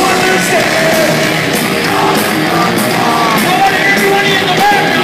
understand? Nobody, everybody in the back.